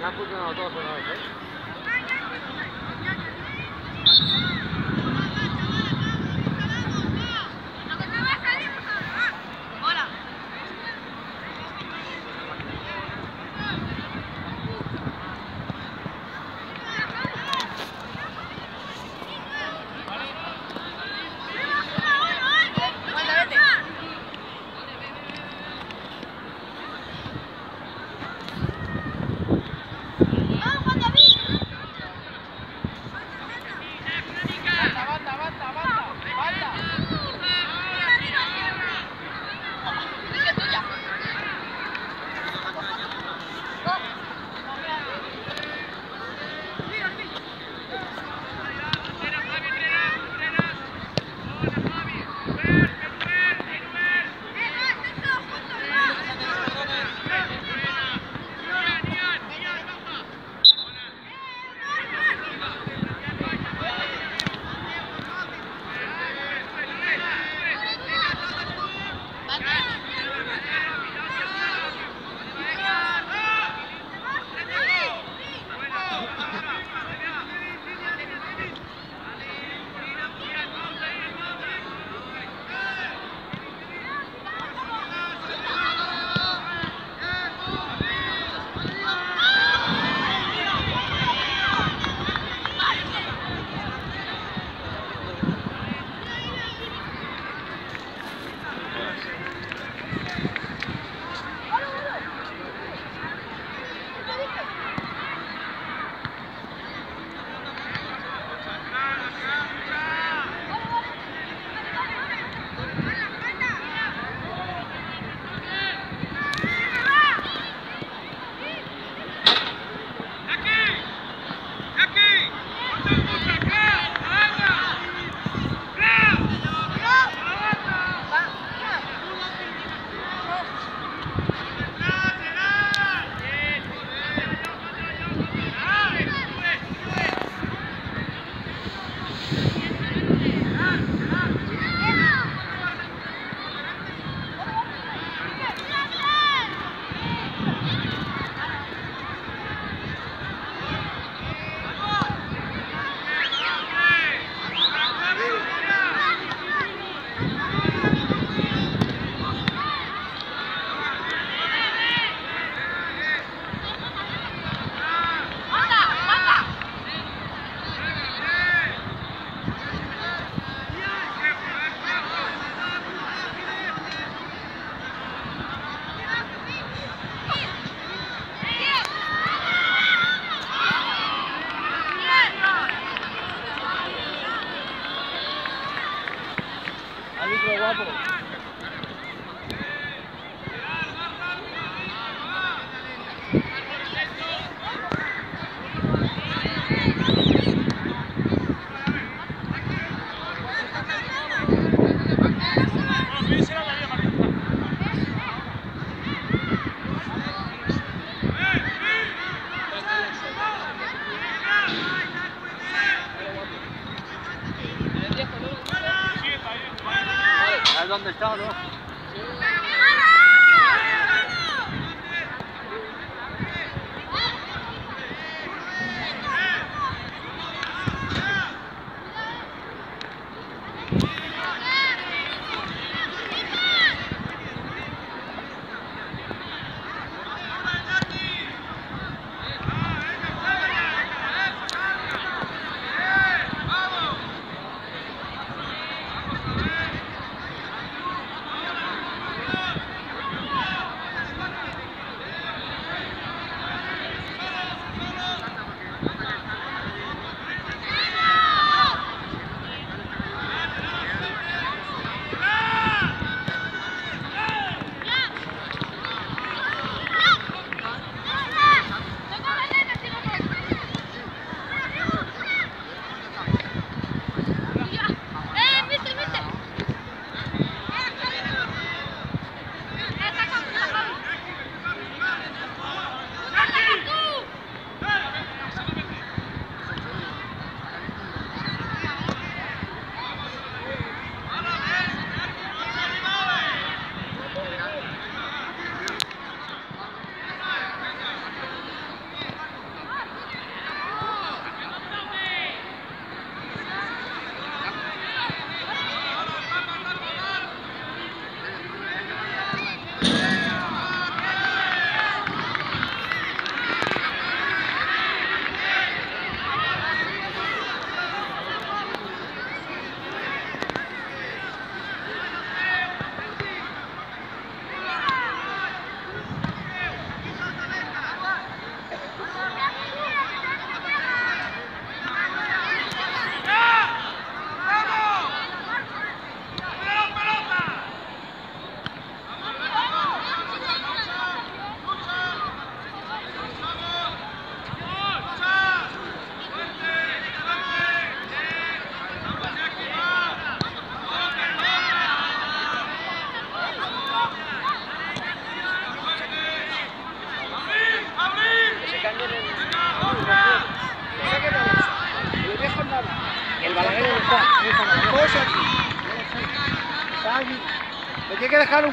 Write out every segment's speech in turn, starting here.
他不知道多少多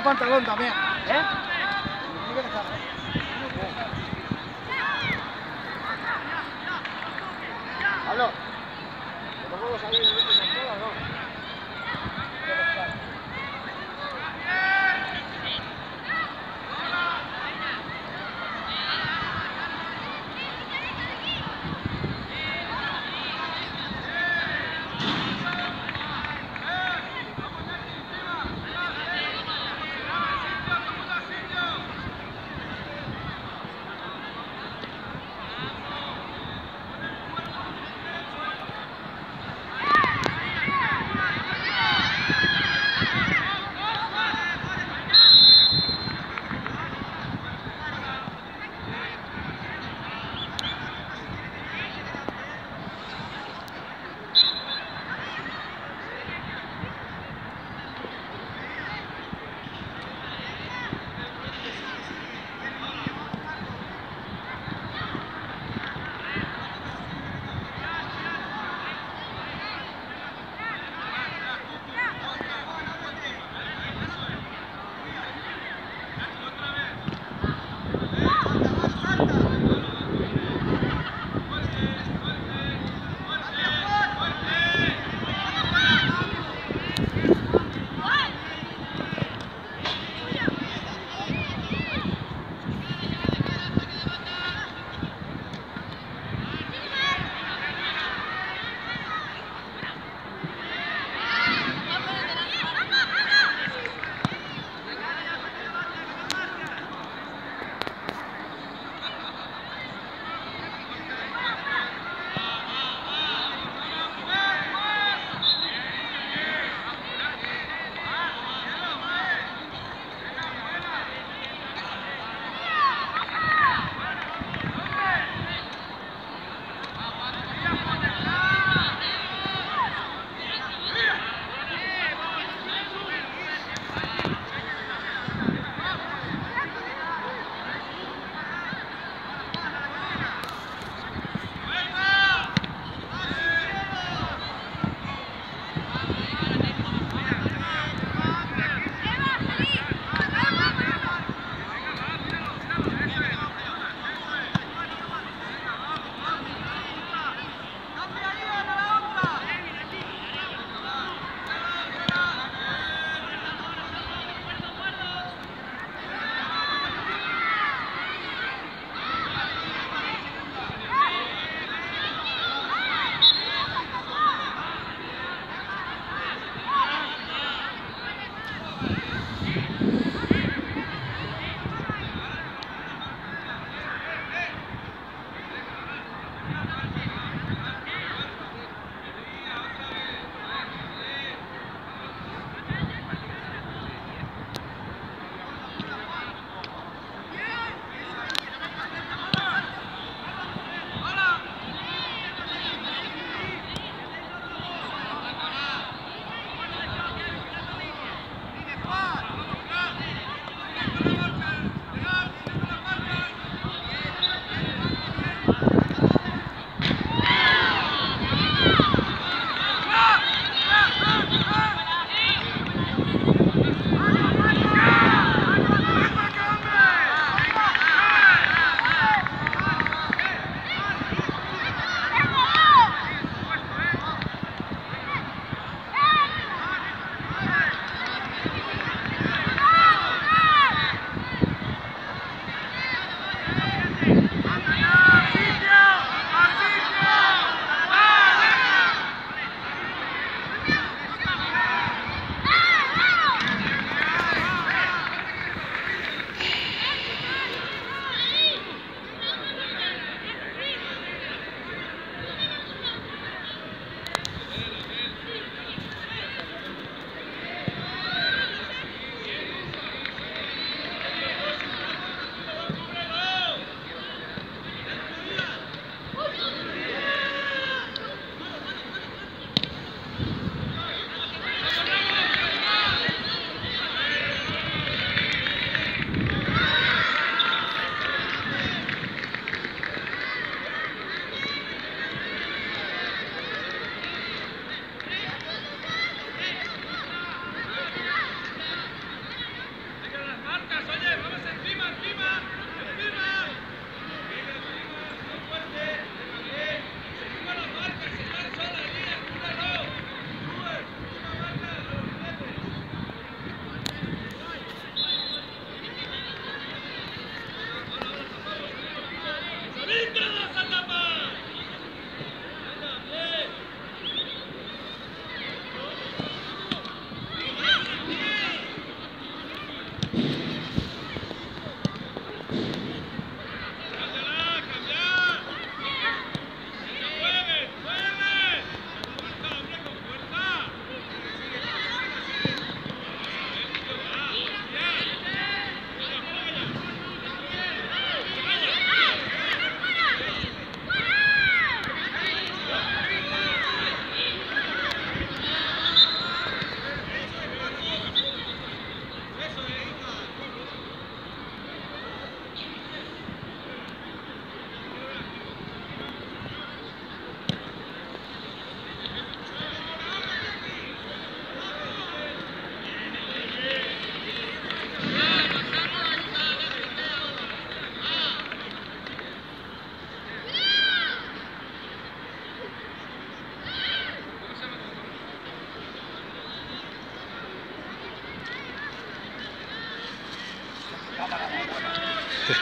关着门打面。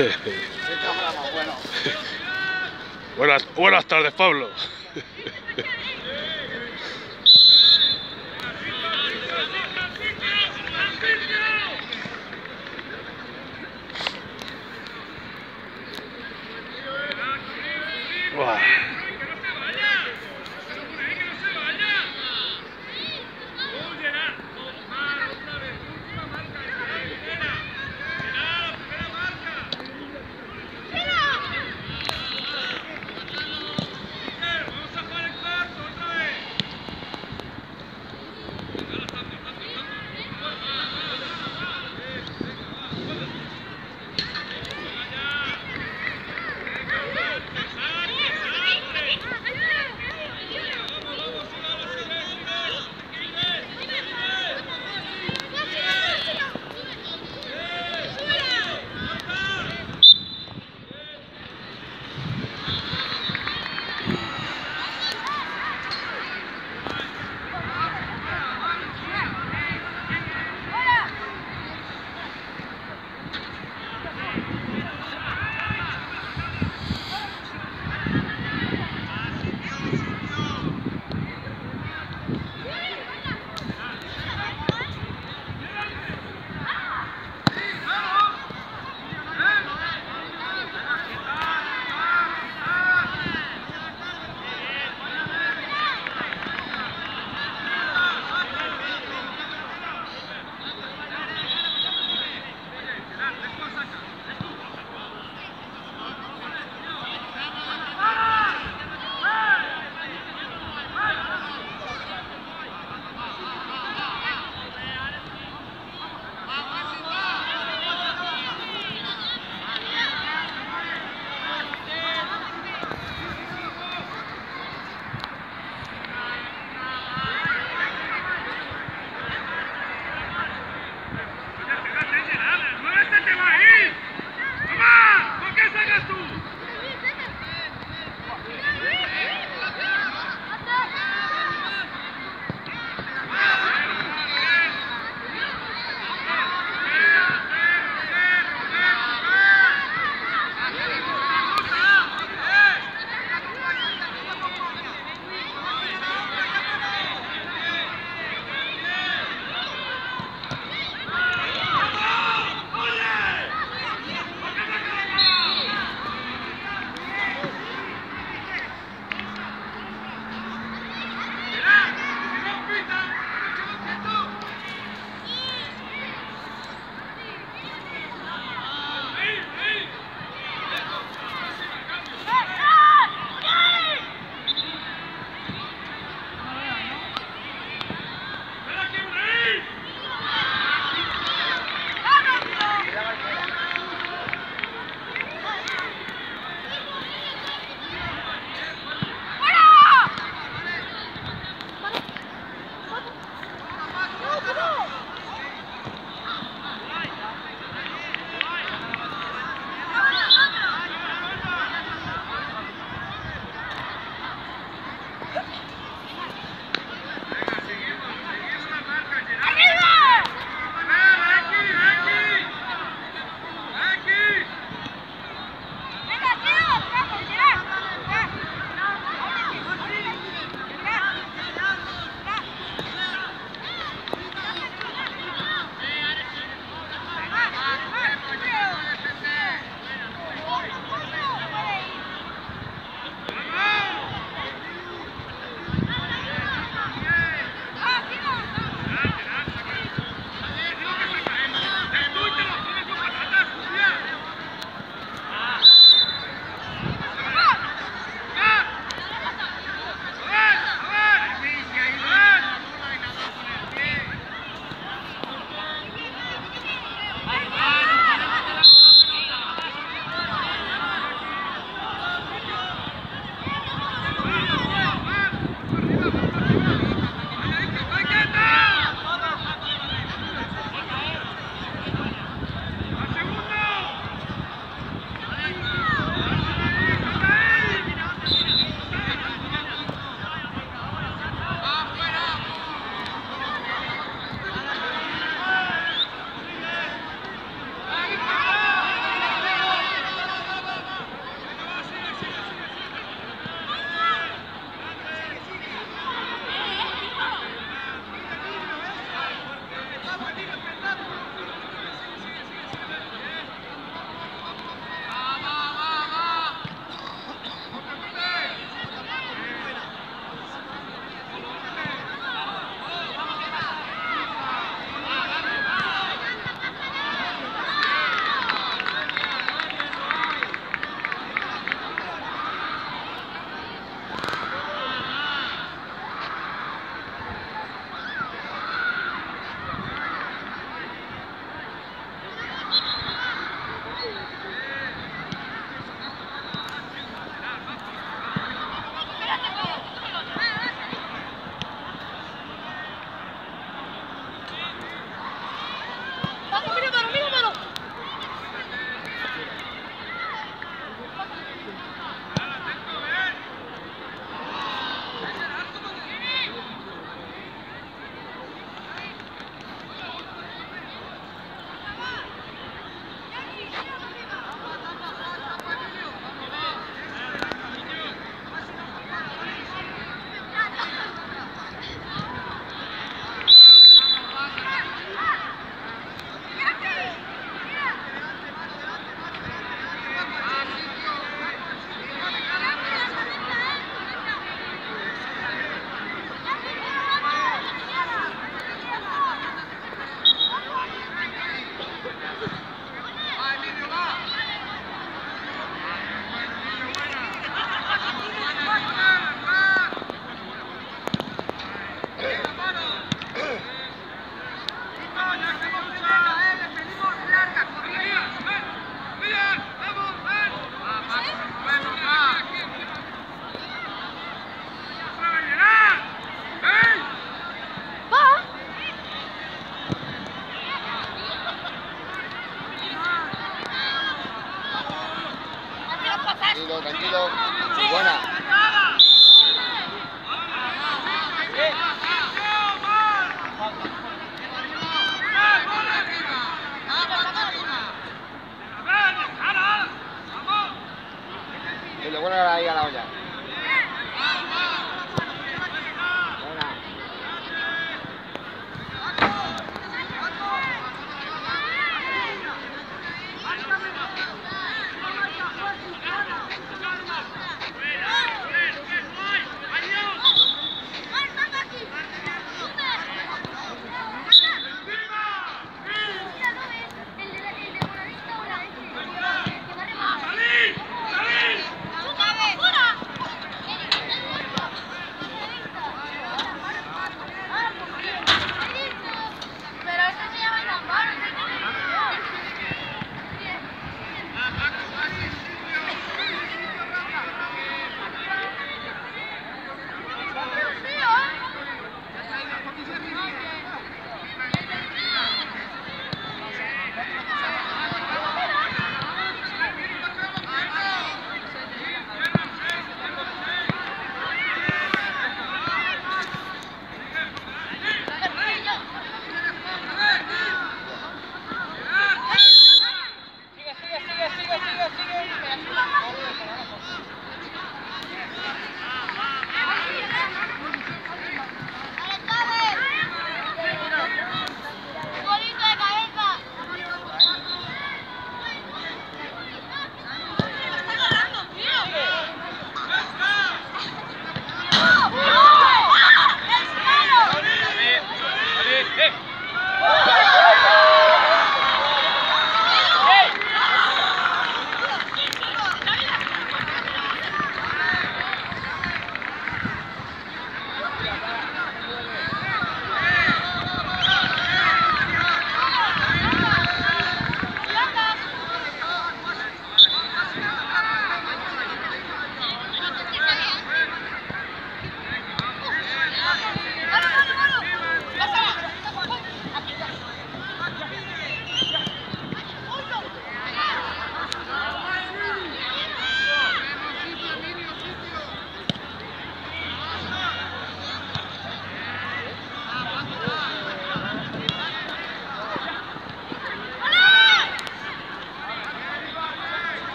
Buenas, buenas tardes, Pablo.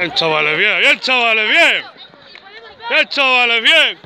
Bien, chavales, bien, bien, chavales, bien. Bien, chavales, bien.